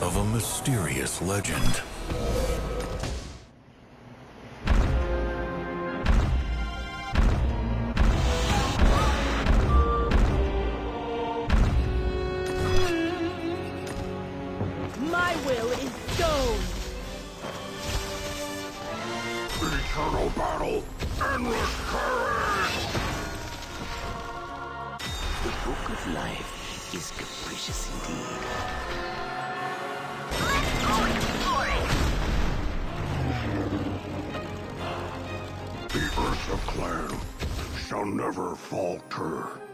of a mysterious legend. Never falter.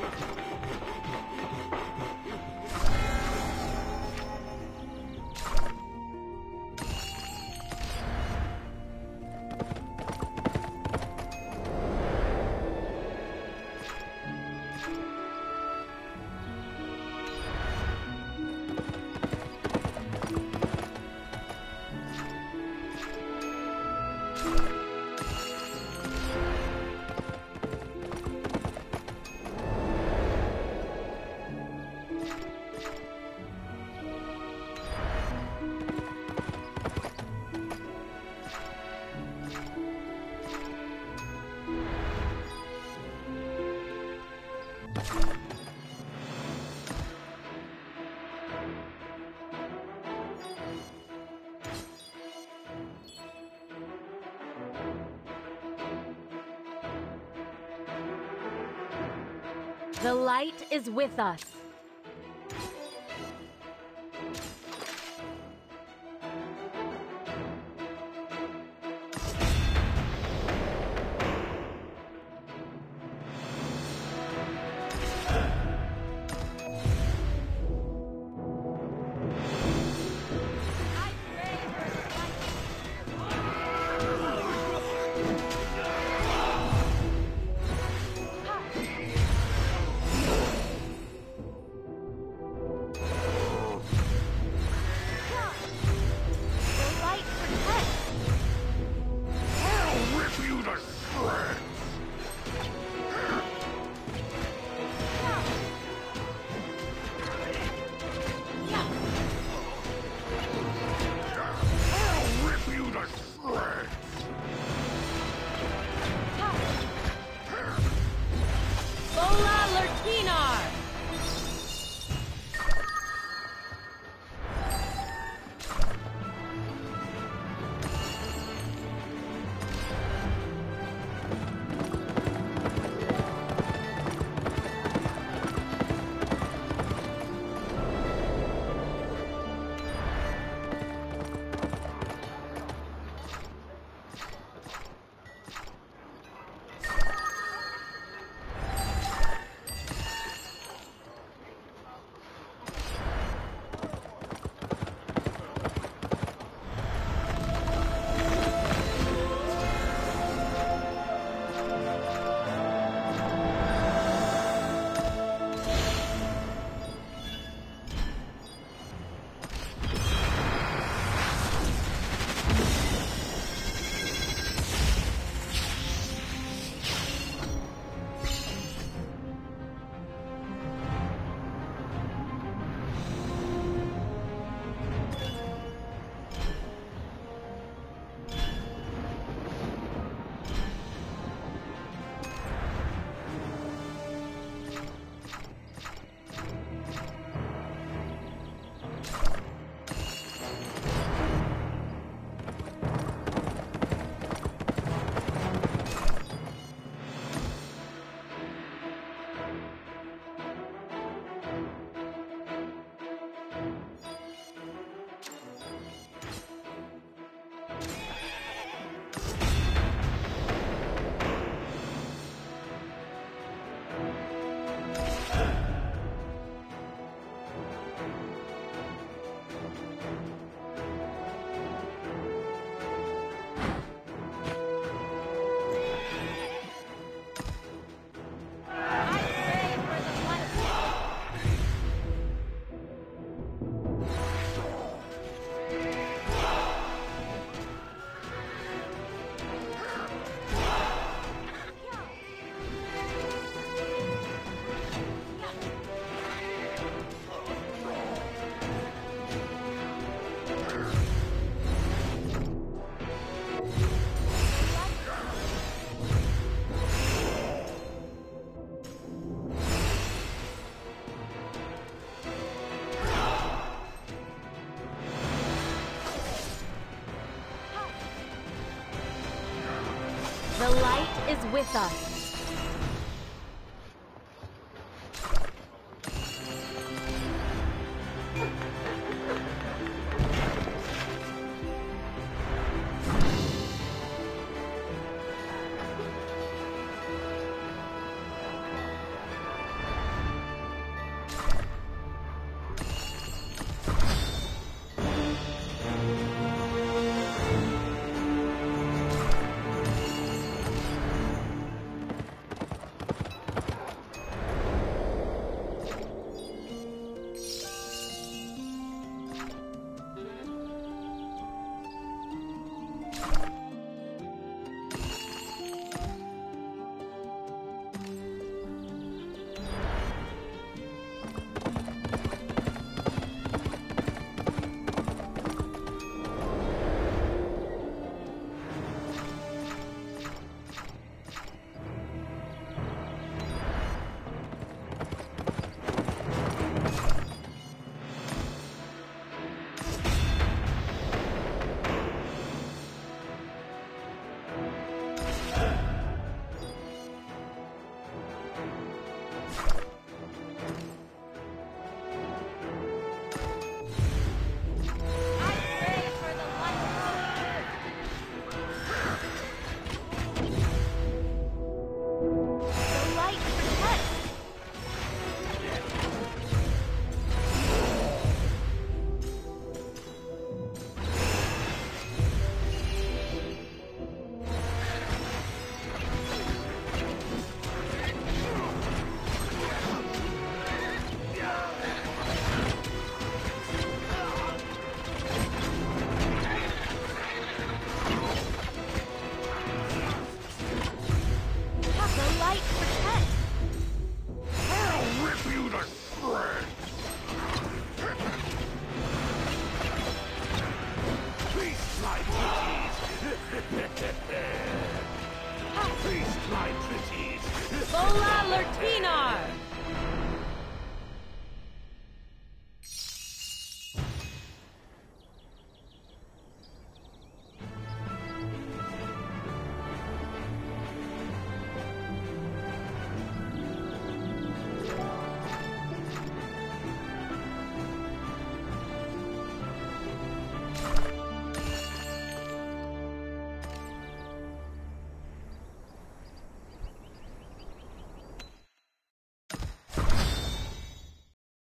Gasoline. The light is with us. is with us.